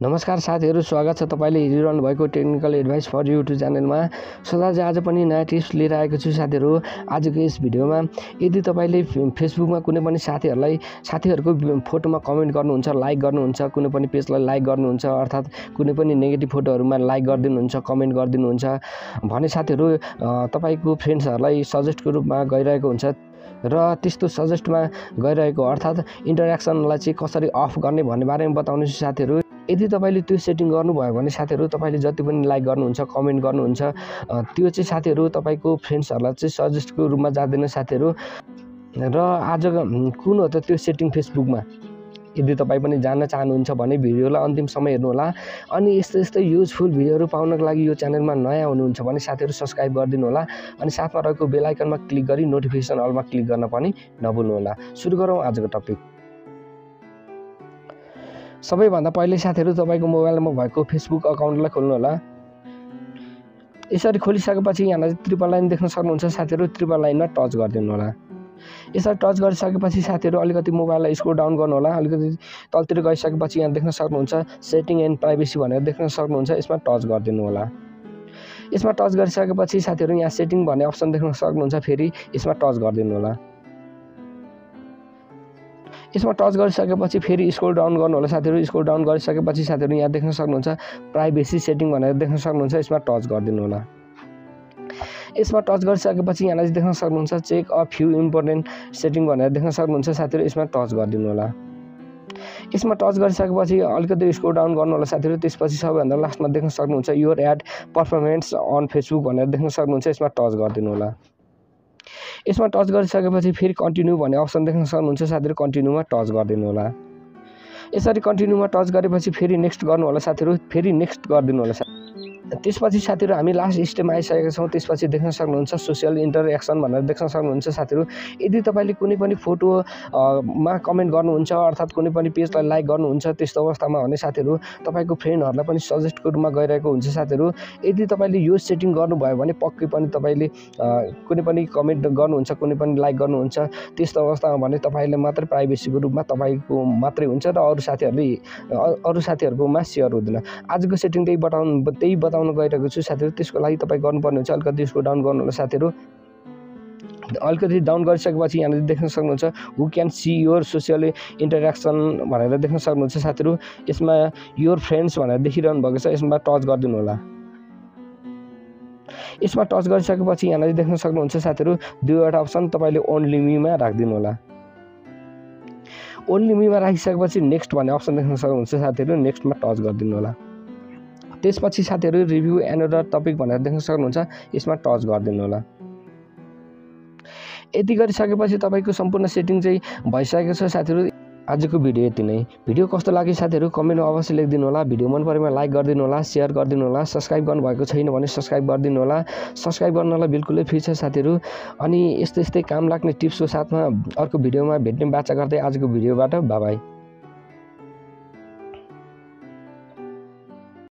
नमस्कार साथीहरू स्वागत छ तपाईँले हेरिरहनु भएको टेक्निकल एडभाइस फर युट्युब च्यानलमा। सदा आज पनि नयाँ टिप्स लिएर आएको छु साथीहरू। आजको यस भिडियोमा यदि तपाईँले फेसबुकमा कुनै पनि साथीहरूलाई साथीहरूको फोटोमा कमेन्ट गर्नुहुन्छ लाइक गर्नुहुन्छ कुनै पनि पेजलाई लाइक गर्नुहुन्छ अर्थात् कुनै पनि नेगेटिभ फोटोहरूमा लाइक गरिदिनुहुन्छ कमेन्ट गरिदिनुहुन्छ भने साथीहरू तपाईँको फ्रेन्ड्सहरूलाई सजेस्टको रूपमा गइरहेको हुन्छ। र त्यस्तो सजेस्टमा गइरहेको अर्थात् इन्टरेक्सनलाई चाहिँ कसरी अफ गर्ने भन्ने बारेमा बताउने छु साथीहरू। यदि तपाईँले त्यो सेटिङ गर्नुभयो भने साथीहरू तपाईँले जति पनि लाइक गर्नुहुन्छ कमेन्ट गर्नुहुन्छ त्यो चाहिँ साथीहरू तपाईँको फ्रेन्ड्सहरूलाई चाहिँ सजेस्टको रूपमा जाँदैन साथीहरू। र आज कुन हो त त्यो सेटिङ फेसबुकमा यदि तपाईँ पनि जान्न चाहनुहुन्छ भने भिडियोलाई अन्तिम समय हेर्नुहोला। अनि यस्तो यस्तै युजफुल भिडियोहरू पाउनको लागि यो च्यानलमा नयाँ हुनुहुन्छ भने साथीहरू सब्सक्राइब गरिदिनु होला अनि साथमा रहेको बेलायकनमा क्लिक गरी नोटिफिकेसन अलमा क्लिक गर्न पनि नभुल्नुहोला। सुरु गरौँ आजको टपिक सबैभन्दा पहिले साथीहरू तपाईँको मोबाइलमा भएको फेसबुक अकाउन्टलाई खोल्नु होला यसरी खोलिसकेपछि यहाँलाई ट्रिपल लाइन देख्न सक्नुहुन्छ साथीहरू ट्रिपल लाइनमा टच गरिदिनु होला यसरी टच गरिसकेपछि साथीहरू अलिकति मोबाइललाई स्क्रोल डाउन गर्नु होला अलिकति तलतिर गइसकेपछि यहाँ देख्न सक्नुहुन्छ सेटिङ एन्ड प्राइभेसी भनेर देख्न सक्नुहुन्छ यसमा टच गरिदिनु होला यसमा टच गरिसकेपछि साथीहरू यहाँ सेटिङ भन्ने अप्सन देख्न सक्नुहुन्छ फेरि यसमा टच गरिदिनु होला यसमा टच गरिसकेपछि फेरि स्क्रोल डाउन गर्नु होला साथीहरू स्क्रोल डाउन गरिसकेपछि साथीहरू यहाँ देख्न सक्नुहुन्छ प्राइभेसी सेटिङ भनेर देख्न सक्नुहुन्छ यसमा टच गरिदिनु होला यसमा टच गरिसकेपछि यहाँलाई देख्न सक्नुहुन्छ check a few important setting भनेर देख्न सक्नुहुन्छ साथीहरू यसमा टच गरिदिनु होला यसमा टच गरिसकेपछि अलिकति स्क्रोल डाउन गर्नु होला साथीहरू त्यसपछि सबैभन्दा लास्टमा देख्न सक्नुहुन्छ your ad performance on Facebook भनेर देख्न सक्नुहुन्छ यसमा टच गरिदिनु होला यसमा टच गरिसकेपछि फेरि कन्टिन्यू भन्ने अप्सन देख्न सक्नुहुन्छ। साथीहरू कन्टिन्यूमा टच गरिदिनु होला। यसरी कन्टिन्यूमा टच गरेपछि फेरि नेक्स्ट गर्नु होला साथीहरू फेरि नेक्स्ट गरिदिनु होला। त्यसपछि साथीहरू हामी लास्ट स्टेपमा आइसकेका छौँ। त्यसपछि देख्न सक्नुहुन्छ सोसियल इन्टरेक्सन भनेर देख्न सक्नुहुन्छ साथीहरू। यदि तपाईँले कुनै पनि फोटो मा कमेन्ट गर्नुहुन्छ अर्थात् कुनै पनि पेजलाई लाइक गर्नुहुन्छ त्यस्तो अवस्थामा भने साथीहरू तपाईँको फ्रेन्डहरूलाई पनि सजेस्टको रूपमा गइरहेको हुन्छ साथीहरू। यदि तपाईँले यो सेटिङ गर्नुभयो भने पक्कै पनि तपाईँले कुनै पनि कमेन्ट गर्नुहुन्छ कुनै पनि लाइक गर्नुहुन्छ त्यस्तो अवस्थामा भने तपाईँले मात्रै प्राइभेसीको रूपमा तपाईँको मात्रै हुन्छ र अरू साथीहरूले अरू साथीहरूकोमा सेयर हुँदैन। आजको सेटिङ त्यही बताउनु त्यही बताउनु गइरहेको छु। साथीहरू त्यसको लागि तपाईँ गर्नुपर्ने हुन्छ। अलिकति यसको डाउन गर्नु होला साथीहरू। अलिकति डाउन गरिसकेपछि यहाँनिर देख्न सक्नुहुन्छ। Who can see your social interaction भनेर देख्न सक्नुहुन्छ साथीहरू। यसमा योर फ्रेन्ड्स भनेर देखिरहनु भएको छ। यसमा टच गरिदिनु होला। यसमा टच गरिसकेपछि यहाँनिर देख्न सक्नुहुन्छ साथीहरू दुईवटा अप्सन तपाईँले ओन्ली मीमा राखिदिनु होला। ओन्ली मीमा राखिसकेपछि नेक्स्ट भन्ने अप्सन देख्न सक्नुहुन्छ साथीहरू। नेक्स्टमा टच गरिदिनु होला। त्यसपछि साथीहरू रिभ्यू एनदर टपिक भनेर देख्न सक्नुहुन्छ। यसमा टच गरिदिनु होला। यति गरिसकेपछि तपाईँको सम्पूर्ण सेटिङ चाहिँ भइसकेको छ साथीहरू। आजको भिडियो यति नै। भिडियो कस्तो लाग्यो साथीहरू कमेन्टमा अवश्य लेखिदिनु होला। भिडियो मन परेमा लाइक गरिदिनु होला सेयर गरिदिनु होला। सब्सक्राइब गर्नुभएको छैन भने सब्सक्राइब गरिदिनु होला। सब्सक्राइब गर्नलाई बिल्कुलै फ्री छ साथीहरू। अनि यस्तै यस्तै काम लाग्ने टिप्सको साथमा अर्को भिडियोमा भेट्ने बाचा गर्दै आजको भिडियोबाट बाबाई